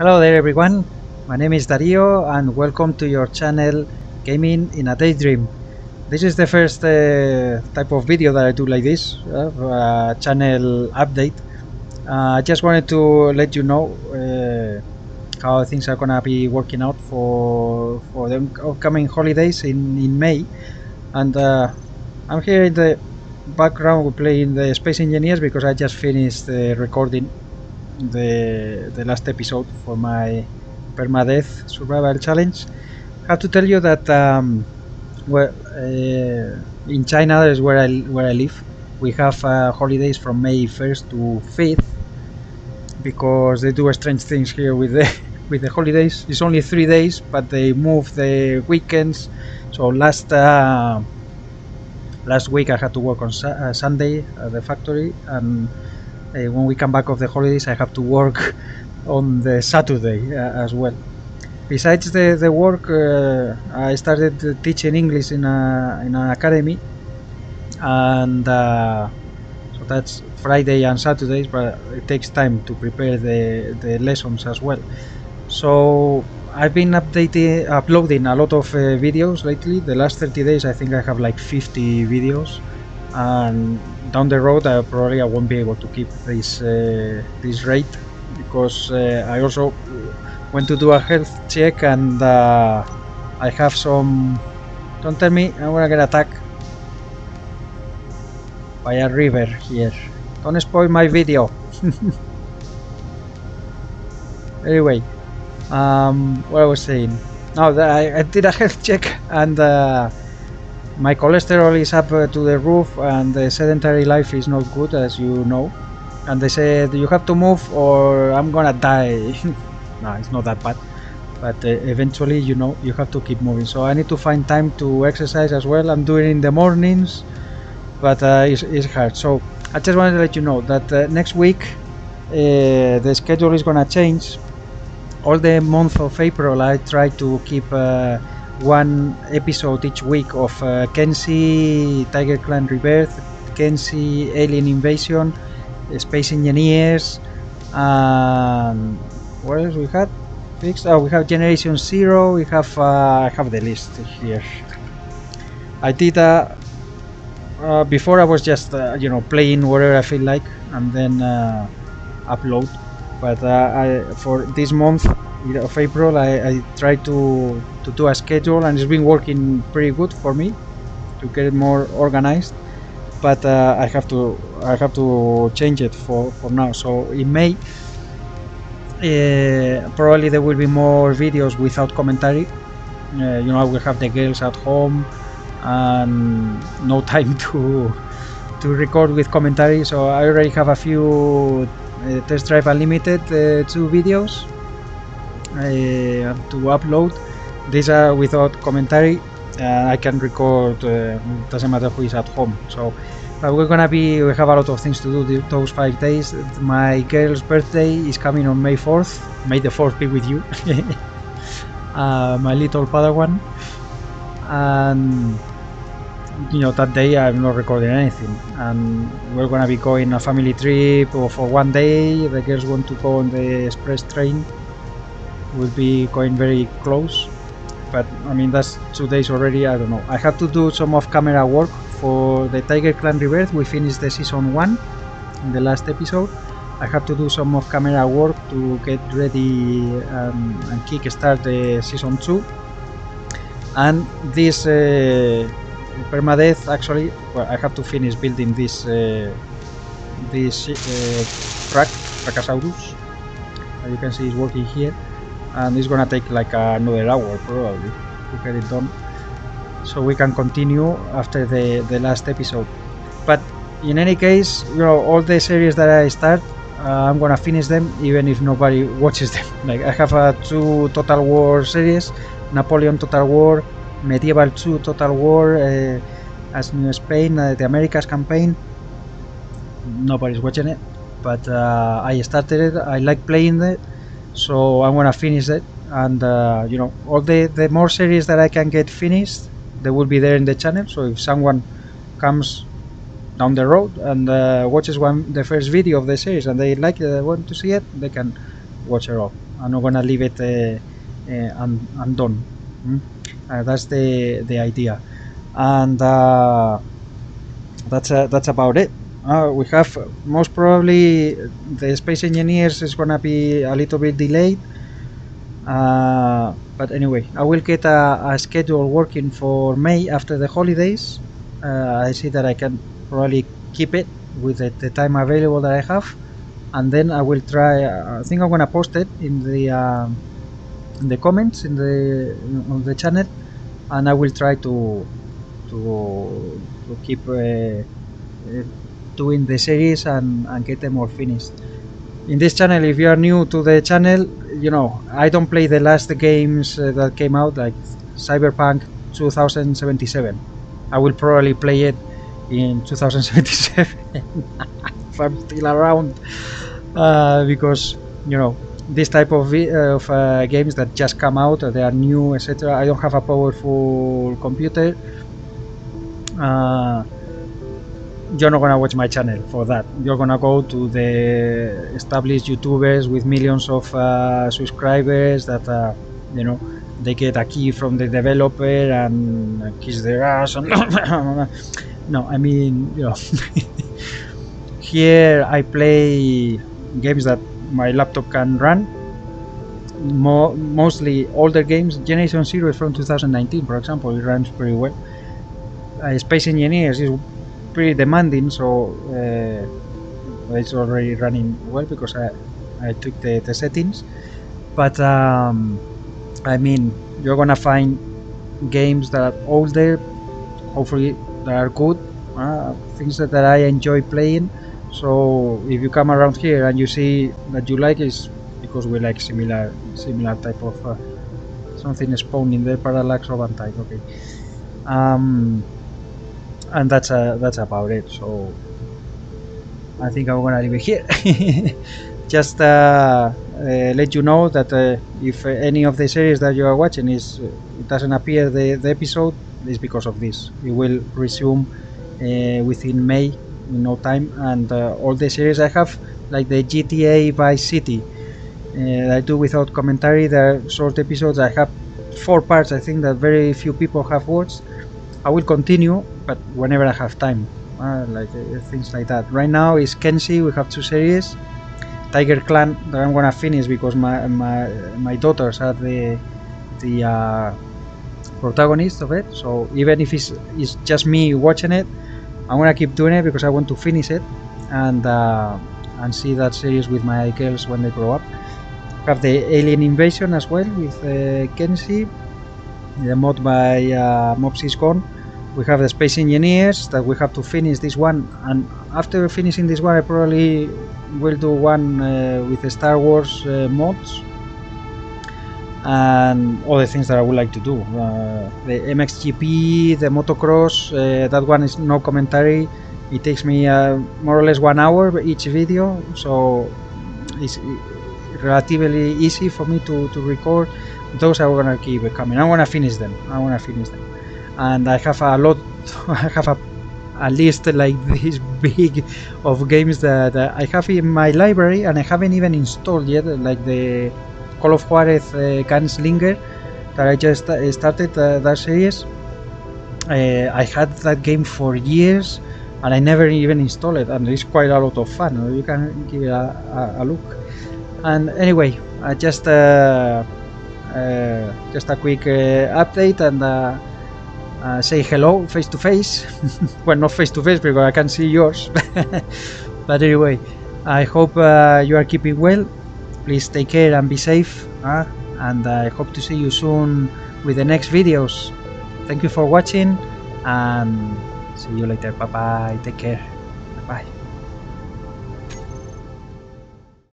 Hello there everyone, my name is Dario and welcome to your channel Gaming in a Daydream. This is the first uh, type of video that I do like this, uh, channel update. Uh, I just wanted to let you know uh, how things are gonna be working out for for the upcoming holidays in, in May and uh, I'm here in the background playing the Space Engineers because I just finished uh, recording the the last episode for my permadeath survival challenge. I have to tell you that um, well, uh, in China is where I where I live. We have uh, holidays from May 1st to 5th because they do strange things here with the with the holidays. It's only three days, but they move the weekends. So last uh, last week I had to work on su uh, Sunday at the factory and uh, when we come back of the holidays I have to work on the Saturday uh, as well. Besides the, the work, uh, I started teaching English in, a, in an academy and uh, so that's Friday and Saturdays but it takes time to prepare the, the lessons as well. So I've been updating, uploading a lot of uh, videos lately. The last 30 days I think I have like 50 videos and down the road I probably I won't be able to keep this uh, this rate because uh, I also went to do a health check and uh, I have some don't tell me I'm gonna get attacked by a river here. Don't spoil my video. Anyway um, what I was saying. Now that I, I, did a health check and uh, my cholesterol is up uh, to the roof and the sedentary life is not good as you know. And they said you have to move or I'm gonna die. No it's not that bad. But uh, eventually you know you have to keep moving. So I need to find time to exercise as well. I'm doing in the mornings but uh, it's, it's, hard. So I just wanted to let you know that uh, next week uh, the schedule is gonna change. All the month of April I try to keep uh, one episode each week of uh, Kenshi, Tiger Clan Rebirth, Kenshi, Alien Invasion, Space Engineers, um, what else we had fixed? Oh, we have Generation Zero. We have uh, I have the list here. I did uh, uh, before I was just uh, you know playing whatever I feel like and then uh, upload. But uh, I, for this month of April, I, I try to to do a schedule, and it's been working pretty good for me to get it more organized. But uh, I have to I have to change it for for now. So in May, uh, probably there will be more videos without commentary. Uh, you know, I will have the girls at home and no time to to record with commentary. So I already have a few uh, test drive unlimited uh, two videos uh, to upload. These are without commentary. I can record. doesn't matter who is at home. So but we're gonna be we have a lot of things to do those five days. My girl's birthday is coming on may 4th may the 4th be with you. Uh, my little padawan. And you know that day i'm not recording anything. And we're gonna be going a family trip for one day. The girls want to go on the express train. We'll be going very close but i mean that's two days already i don't know i have to do some off camera work for the Tiger Clan Rebirth, we finished the season 1 in the last episode. I have to do some of camera work to get ready um, and kickstart the season 2. And this uh, permadeath actually, well, I have to finish building this uh, this uh, track. As you can see, it's working here, and it's gonna take like another hour probably to get it done so we can continue after the, the last episode. But in any case, you know, all the series that I start, uh, I'm gonna finish them even if nobody watches them. Like I have a two Total War series, Napoleon Total War, Medieval 2 Total War, uh, as New Spain, uh, the Americas campaign. Nobody's watching it, but uh, I started it. I like playing it, so I'm gonna finish it. And uh, you know, all the the more series that I can get finished, they will be there in the channel so if someone comes down the road and uh, watches one the first video of the series and they like it, they want to see it they can watch it all I'm not gonna leave it uh, uh, un- undone. Mm? Uh, that's the the idea, and uh, that's uh, that's about it. Uh, we have most probably the Space Engineers is gonna be a little bit delayed. Uh, but anyway, I will get a, a schedule working for May after the holidays. Uh, I see that I can probably keep it with the, the time available that I have, and then I will try. I think I'm gonna post it in the um, in the comments in the on the channel, and I will try to to to keep uh, uh, doing the series and, and get them all finished. In this channel, if you are new to the channel, you know I don't play the last games uh, that came out like Cyberpunk 2077. I will probably play it in 2077 if I'm still around uh, because you know this type of, of uh, games that just come out uh, they are new etc i don't have a powerful computer uh, you're not gonna watch my channel for that. You're gonna go to the established youtubers with millions of uh, subscribers that uh, you know they get a key from the developer and kiss their ass and no i mean you know here i play games that my laptop can run. Mo- mostly older games. Generation zero is from 2019 for example. It runs pretty well. Uh, space engineers is pretty demanding so uh, it's already running well because i, I took the, the settings. But um, i mean you're gonna find games that are older hopefully that are good uh, things that, that i enjoy playing. So if you come around here and you see that you like is because we like similar similar type of uh, something spawned in the parallax of anti okay. Um and that's uh, that's about it. So i think i'm gonna leave it here. Just uh, uh, let you know that uh, if uh, any of the series that you are watching is it doesn't appear the, the episode is because of this. It will resume within may in no time. And all the series i have like the gta vice city i do without commentary. There are short episodes. I have four parts i think that very few people have watched. I will continue but whenever i have time uh, like uh, things like that. Right now is kenshi we have two series. Tiger clan that i'm gonna finish because my my my daughters are the the uh, protagonist of it. So even if it's, it's just me watching it i'm gonna keep doing it because i want to finish it and uh, and see that series with my girls when they grow up. Have the alien invasion as well with uh, kenshi the mod by uh, Mopsy's gone we have the space engineers that we have to finish this one and after finishing this one i probably will do one uh, with the star wars uh, mods and all the things that i would like to do. Uh, the mxgp the motocross uh, that one is no commentary. It takes me uh, more or less one hour each video so it's relatively easy for me to, to record. Those are gonna keep coming. I want to finish them. I want to finish them and I have a lot I have a, a list like this big of games that uh, I have in my library and I haven't even installed yet like the Call of Juarez uh, Gunslinger that I just uh, started uh, that series. Uh, I had that game for years and I never even installed it and it's quite a lot of fun you can give it a, a, a look. And anyway I just uh, just a quick update and uh, say hello face to face. well, not face to face because I can't see yours. but anyway, I hope uh, you are keeping well. Please take care and be safe. Uh, and I hope to see you soon with the next videos. Thank you for watching and see you later. Bye bye. Take care. Bye bye.